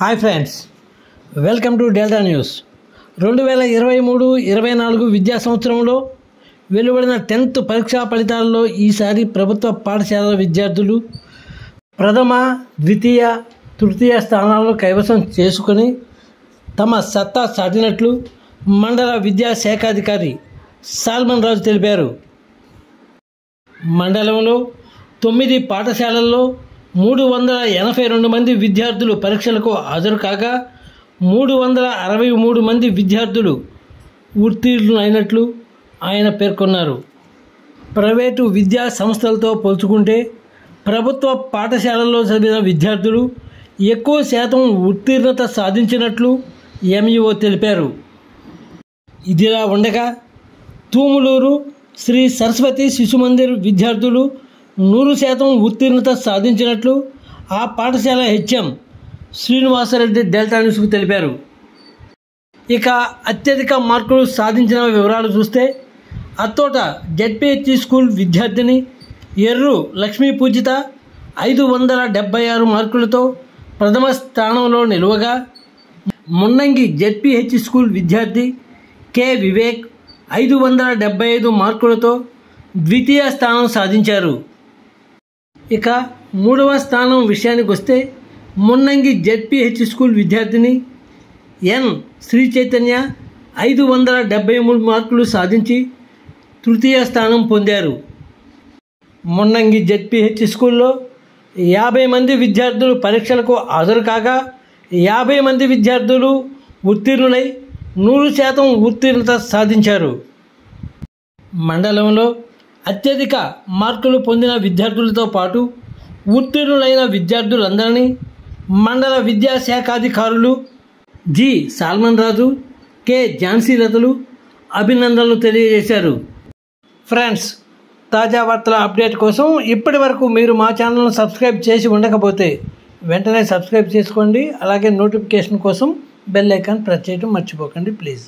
Hi friends welcome to delta news. రెండు వేల ఇరవై మూడు ఇరవై నాలుగు విద్యా సంవత్సరంలో వెలువడిన టెన్త్ పరీక్షా ఫలితాలలో ఈసారి ప్రభుత్వ పాఠశాలల విద్యార్థులు ప్రథమ ద్వితీయ తృతీయ స్థానాలను కైవసం చేసుకొని తమ సత్తా సాటినట్లు మండల విద్యాశాఖాధికారి సాల్మన్ రాజు తెలిపారు. మండలంలో తొమ్మిది పాఠశాలల్లో మూడు వందల ఎనభై రెండు మంది విద్యార్థులు పరీక్షలకు హాజరు కాగా మూడు వందల అరవై మూడు మంది విద్యార్థులు ఉత్తీర్ణులైనట్లు ఆయన పేర్కొన్నారు. ప్రైవేటు విద్యా సంస్థలతో పోల్చుకుంటే ప్రభుత్వ పాఠశాలల్లో చదివిన విద్యార్థులు ఎక్కువ శాతం ఉత్తీర్ణత సాధించినట్లు ఎంఈఓ తెలిపారు. ఇదిలా ఉండగా తూములూరు శ్రీ సరస్వతి శిశు మందిర్ విద్యార్థులు నూరు శాతం ఉత్తీర్ణత సాధించినట్లు ఆ పాఠశాల హెచ్ఎం శ్రీనివాసరెడ్డి డెల్టా న్యూస్కు తెలిపారు. ఇక అత్యధిక మార్కులు సాధించిన వివరాలు చూస్తే అత్తోట జెడ్పిహెచ్సి స్కూల్ విద్యార్థిని ఎర్రు లక్ష్మీ పూజిత ఐదు వందల డెబ్బై ఆరు మార్కులతో ప్రథమ స్థానంలో నిలువగా మున్నంగి జెడ్పిహెచ్ స్కూల్ విద్యార్థి కె వివేక్ ఐదు వందల డెబ్బై ఐదు మార్కులతో ద్వితీయ స్థానం సాధించారు. ఇక మూడవ స్థానం విషయానికి వస్తే మున్నంగి జెడ్పిహెచ్ స్కూల్ విద్యార్థిని ఎన్ శ్రీ చైతన్య ఐదు వందల డెబ్బై మూడు మార్కులు సాధించి తృతీయ స్థానం పొందారు. మున్నంగి జెడ్పిహెచ్ స్కూల్లో యాభై మంది విద్యార్థులు పరీక్షలకు హాజరు కాగా యాభై మంది విద్యార్థులు ఉత్తీర్ణులై నూరు శాతం ఉత్తీర్ణత సాధించారు. మండలంలో అత్యధిక మార్కులు పొందిన విద్యార్థులతో పాటు ఉత్తీర్ణులైన విద్యార్థులందరినీ మండల విద్యాశాఖాధికారులు జి. సాల్మన్ రాజు కె. ఝాన్సీలతలు అభినందనలు తెలియజేశారు. ఫ్రెండ్స్ తాజా వార్తల అప్డేట్ కోసం ఇప్పటి వరకు మీరు మా ఛానల్ను సబ్స్క్రైబ్ చేసి ఉండకపోతే వెంటనే సబ్స్క్రైబ్ చేసుకోండి. అలాగే నోటిఫికేషన్ కోసం బెల్ ఐకాన్ ప్రెస్ చేయడం మర్చిపోకండి ప్లీజ్.